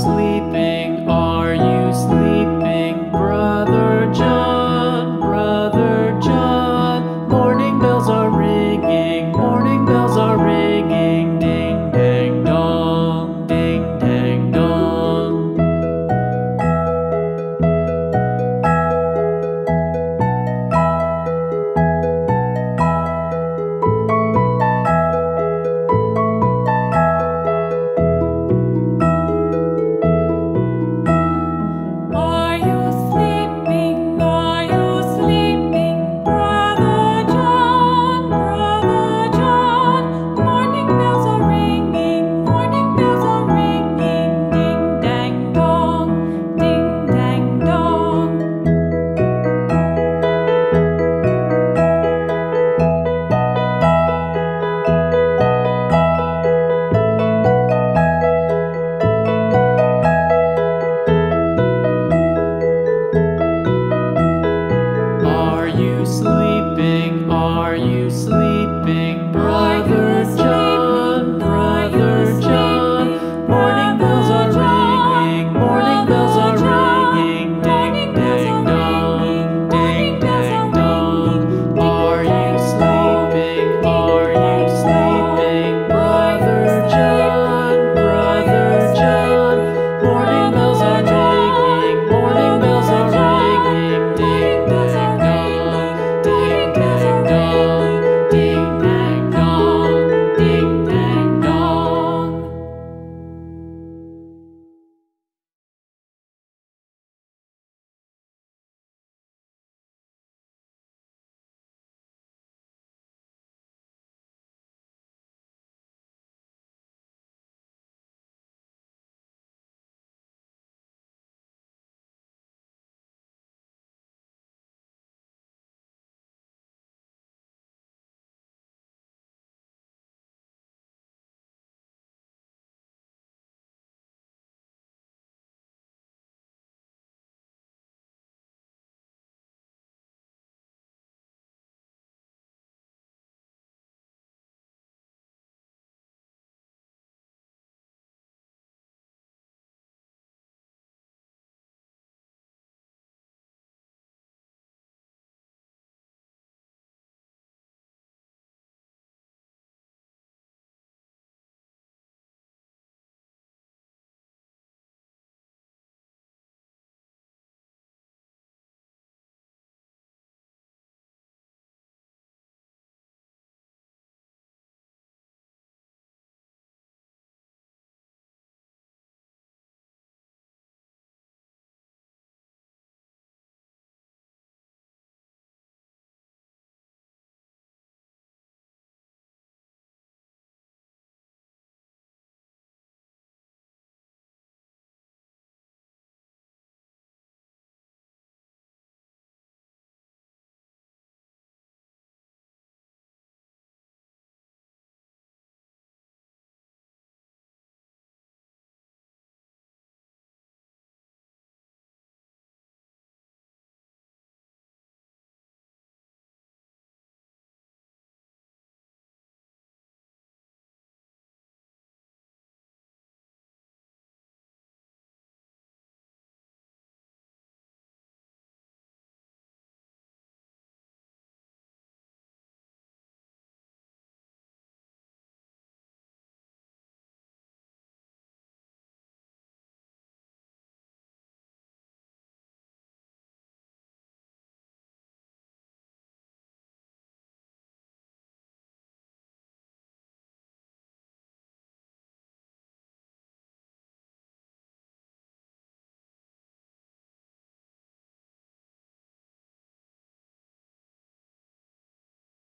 sleeping.